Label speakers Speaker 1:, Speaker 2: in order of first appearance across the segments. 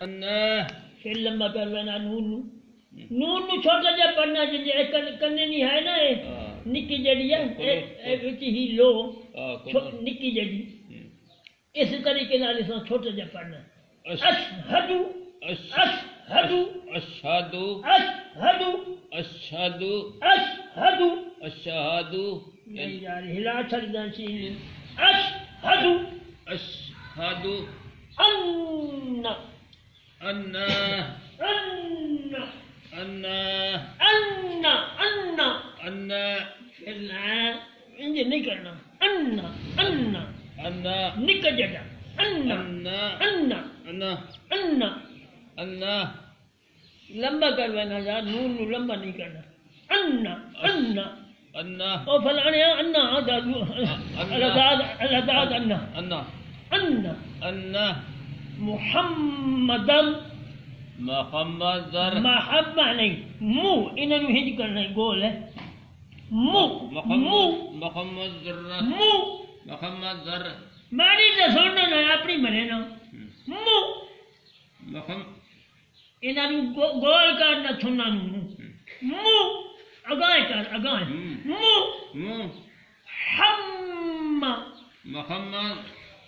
Speaker 1: ان
Speaker 2: پھر لمبا پہلوانا نون نو نون نو چھوٹا جا پڑھنا جے کنے نہیں ہے نا نکی جڑی ہے وچ ہی لو نکی جڑی اس طریقے نال اساں چھوٹا جا پڑھنا اشہد اشہد
Speaker 1: اشہد
Speaker 2: اشہد
Speaker 1: اشہد
Speaker 2: اشہد
Speaker 1: اشہد نہیں
Speaker 2: یار ہلا چھڑ دان سی اشہد
Speaker 1: اشہد
Speaker 2: أن
Speaker 1: أن
Speaker 2: أن
Speaker 1: أن أن
Speaker 2: أن أن
Speaker 1: أن
Speaker 2: أن أن أن
Speaker 1: أن
Speaker 2: أن أن أن
Speaker 1: أن أن
Speaker 2: أن
Speaker 1: أن
Speaker 2: لما قال أنا ذا نون لما نكرنا أن أن
Speaker 1: أن
Speaker 2: فلان يا أن هذا أن هذا أن
Speaker 1: أن
Speaker 2: أن
Speaker 1: أن
Speaker 2: محمد
Speaker 1: محمد
Speaker 2: محمد مو إن نهيج كنا يقول. مو مو.
Speaker 1: محمد
Speaker 2: مو.
Speaker 1: محمد
Speaker 2: ماري ده سونا نا أبني مرينا. مو.
Speaker 1: محمد
Speaker 2: إن أنا قول كارنا سونا مو. أجاي كار أجاي مو.
Speaker 1: مو.
Speaker 2: محمد
Speaker 1: محمد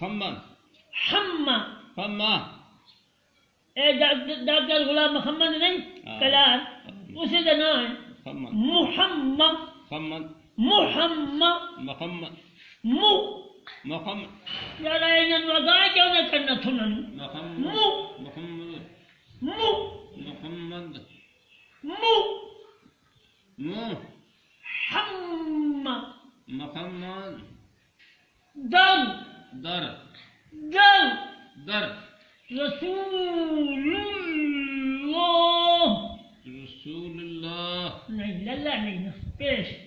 Speaker 1: حمى
Speaker 2: حمى
Speaker 1: حمى
Speaker 2: إيه ذاك غلام محمد نہیں کلان اسے دنا ہے
Speaker 1: محمد. محمد
Speaker 2: محمد.
Speaker 1: محمد.
Speaker 2: مو.
Speaker 1: محمد.
Speaker 2: يا لا ين وضاك ولا كنتن
Speaker 1: مو. محمد.
Speaker 2: مو.
Speaker 1: محمد.
Speaker 2: مو.
Speaker 1: مو.
Speaker 2: حمى
Speaker 1: محمد.
Speaker 2: دم
Speaker 1: در
Speaker 2: در
Speaker 1: در
Speaker 2: رسول الله.
Speaker 1: رسول الله.
Speaker 2: لا لا لا لا